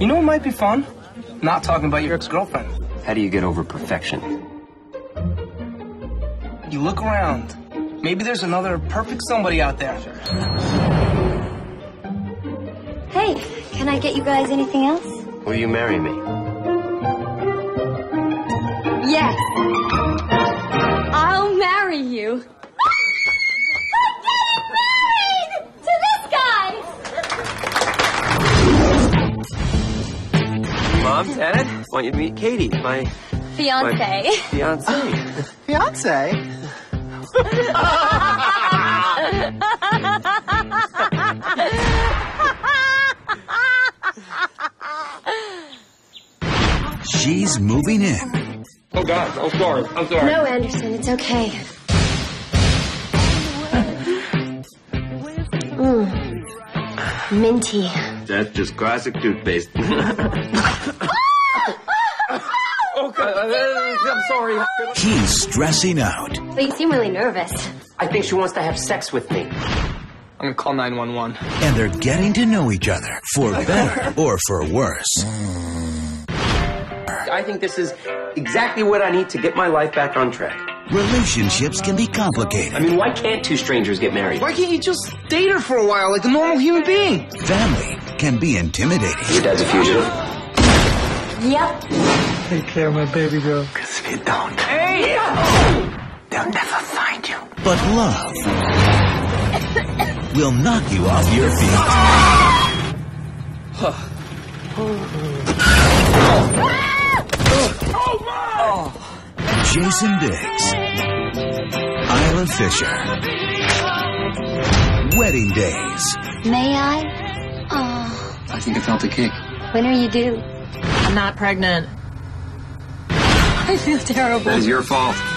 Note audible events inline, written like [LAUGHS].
You know what might be fun? Not talking about your ex-girlfriend. How do you get over perfection? You look around. Maybe there's another perfect somebody out there. Hey, can I get you guys anything else? Will you marry me? Yes. Mom, Dad, want you to meet Katie, my Fiance. fiance. Fiance? [LAUGHS] She's moving in. Oh, God. I'm sorry. I'm sorry. No, Anderson, it's okay. Mmm. Minty. That's just classic toothpaste. [LAUGHS] Okay. I'm sorry. He's stressing out. But you seem really nervous. I think she wants to have sex with me. I'm gonna call 911. And they're getting to know each other for better or for worse. I think this is exactly what I need to get my life back on track. Relationships can be complicated. I mean, why can't two strangers get married? Why can't you just date her for a while like a normal human being? Family can be intimidating. Your dad's a fugitive. Yep. Take care of my baby girl. Because if you don't, Hey! they'll never find you. But love will knock you off your feet. Jason Biggs. Isla Fisher. Wedding Daze. May I? Oh, I think I felt a kick. when are you due? I'm not pregnant. I feel terrible. Is your fault.